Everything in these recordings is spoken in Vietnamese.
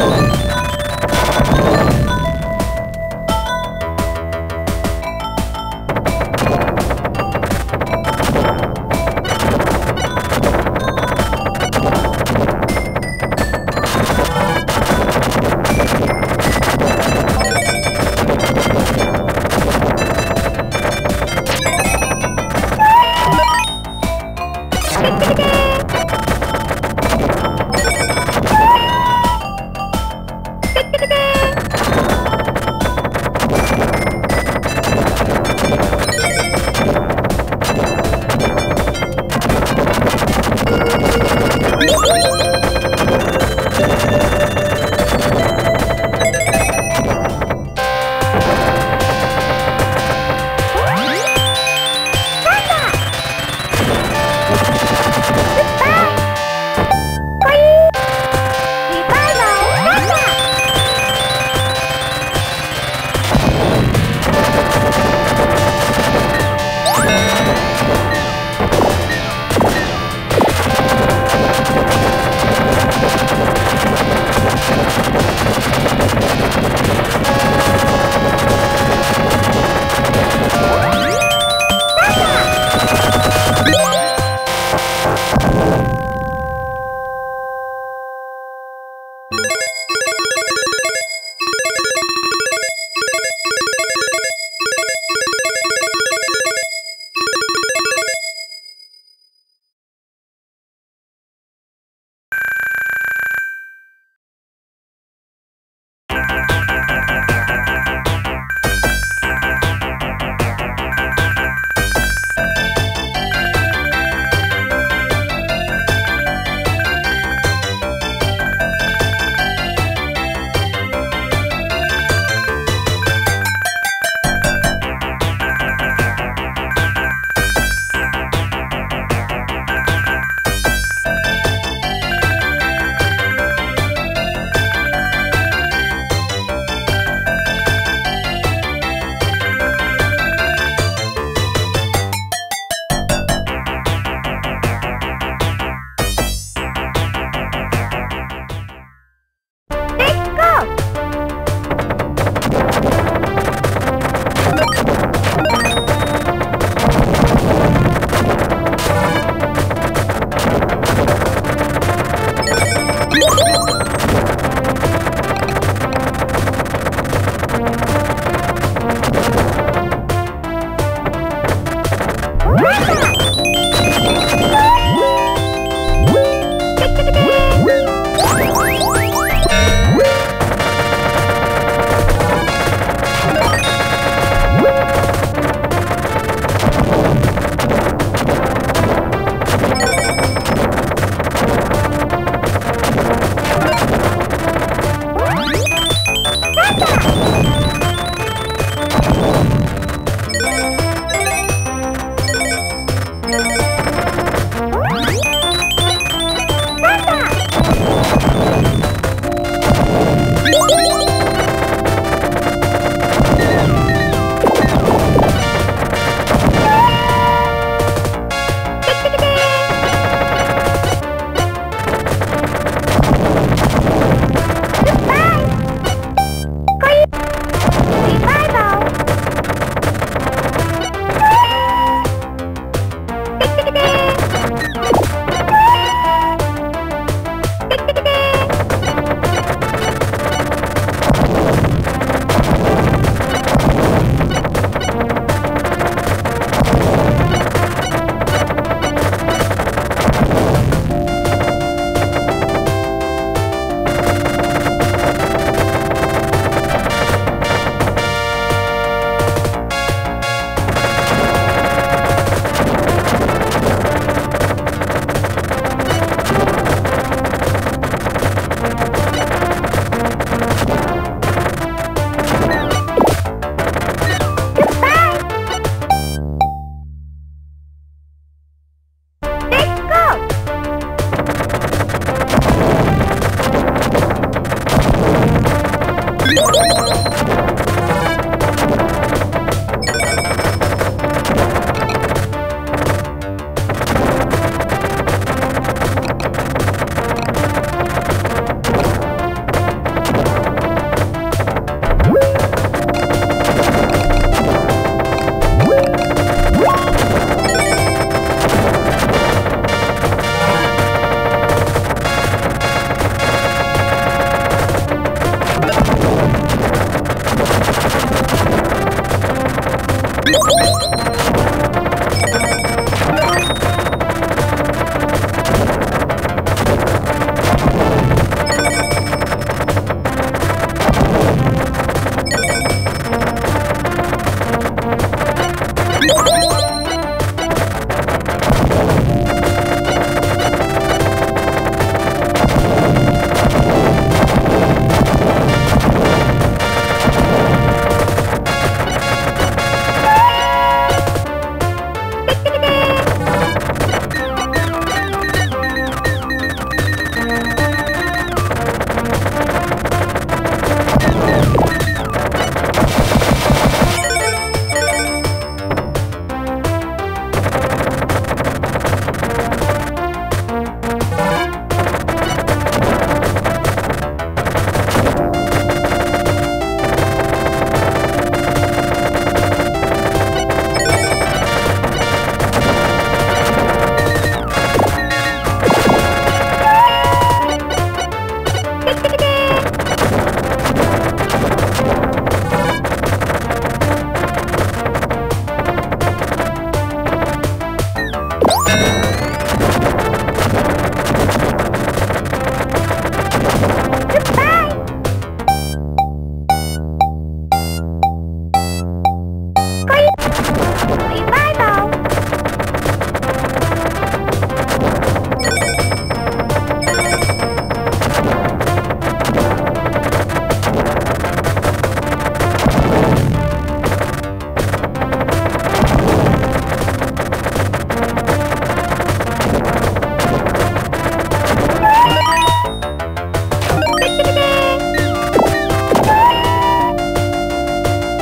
Oh.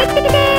đi đi đi đi đi